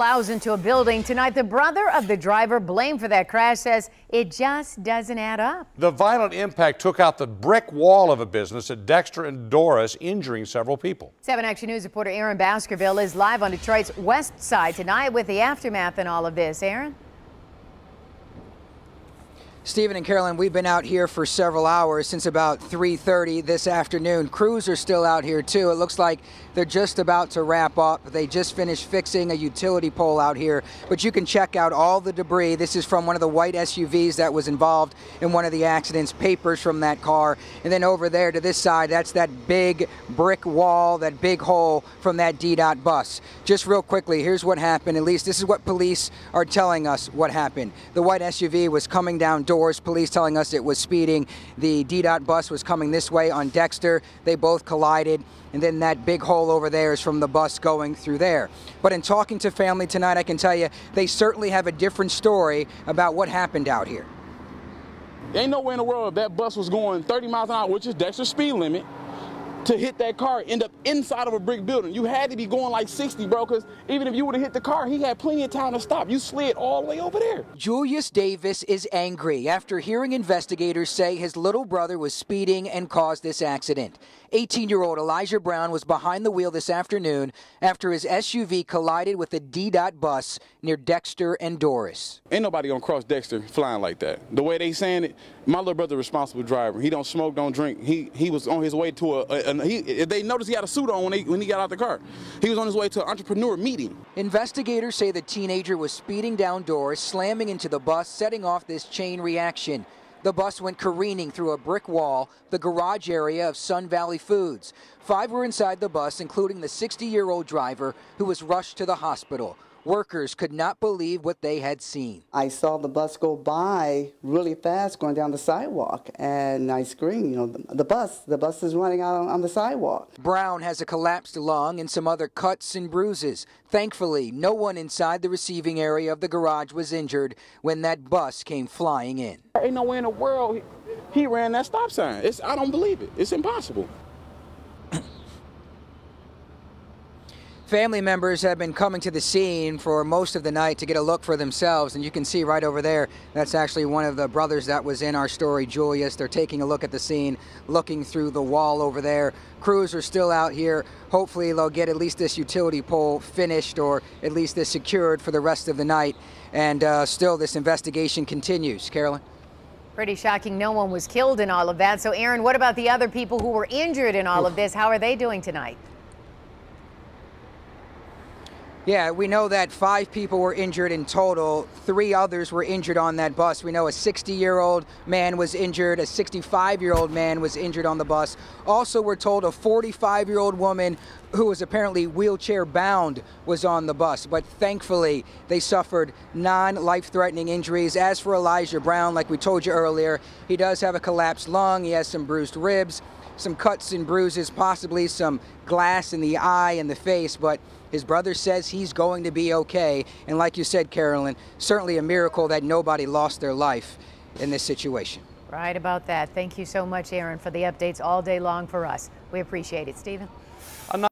Plows into a building tonight. The brother of the driver blamed for that crash says it just doesn't add up. The violent impact took out the brick wall of a business at Dexter and Doris, injuring several people. 7 Action News reporter Aaron Baskerville is live on Detroit's west side tonight with the aftermath and all of this. Aaron? Stephen and Carolyn, we've been out here for several hours since about 3.30 this afternoon. Crews are still out here too. It looks like they're just about to wrap up. They just finished fixing a utility pole out here, but you can check out all the debris. This is from one of the white SUVs that was involved in one of the accidents, papers from that car. And then over there to this side, that's that big brick wall, that big hole from that DDOT bus. Just real quickly, here's what happened. At least this is what police are telling us what happened. The white SUV was coming down Doris. Police telling us it was speeding. The DDOT bus was coming this way on Dexter. They both collided. And then that big hole over there is from the bus going through there. But in talking to family tonight, I can tell you they certainly have a different story about what happened out here. Ain't nowhere in the world that bus was going 30 miles an hour, which is Dexter's speed limit to hit that car, end up inside of a brick building. You had to be going like 60, bro, because even if you would have hit the car, he had plenty of time to stop. You slid all the way over there. Julius Davis is angry after hearing investigators say his little brother was speeding and caused this accident. 18 year old Elijah Brown was behind the wheel this afternoon after his SUV collided with a DDOT bus near Dexter and Doris. Ain't nobody gonna cross Dexter flying like that. The way they saying it, my little brother responsible driver. He don't smoke, don't drink. He he was on his way to a, a, a he. They noticed he had a suit on when, they, when he got out the car. He was on his way to an entrepreneur meeting. Investigators say the teenager was speeding down Doris, slamming into the bus, setting off this chain reaction. The bus went careening through a brick wall, the garage area of Sun Valley Foods. Five were inside the bus, including the 60 year old driver who was rushed to the hospital. Workers could not believe what they had seen. I saw the bus go by really fast going down the sidewalk, and I screamed, you know, the, the bus, the bus is running out on, on the sidewalk. Brown has a collapsed lung and some other cuts and bruises. Thankfully, no one inside the receiving area of the garage was injured when that bus came flying in. Ain't nowhere in the world he, he ran that stop sign. It's, I don't believe it. It's impossible. Family members have been coming to the scene for most of the night to get a look for themselves, and you can see right over there, that's actually one of the brothers that was in our story, Julius. They're taking a look at the scene, looking through the wall over there. Crews are still out here. Hopefully they'll get at least this utility pole finished or at least this secured for the rest of the night. And uh, still this investigation continues. Carolyn? Pretty shocking. No one was killed in all of that. So, Aaron, what about the other people who were injured in all of this? How are they doing tonight? Yeah, we know that five people were injured in total. Three others were injured on that bus. We know a 60 year old man was injured, a 65 year old man was injured on the bus. Also, we're told a 45 year old woman who was apparently wheelchair bound was on the bus. But thankfully, they suffered non life threatening injuries. As for Elijah Brown, like we told you earlier, he does have a collapsed lung, he has some bruised ribs some cuts and bruises, possibly some glass in the eye and the face, but his brother says he's going to be okay. And like you said, Carolyn, certainly a miracle that nobody lost their life in this situation. Right about that. Thank you so much, Aaron, for the updates all day long for us. We appreciate it. Stephen?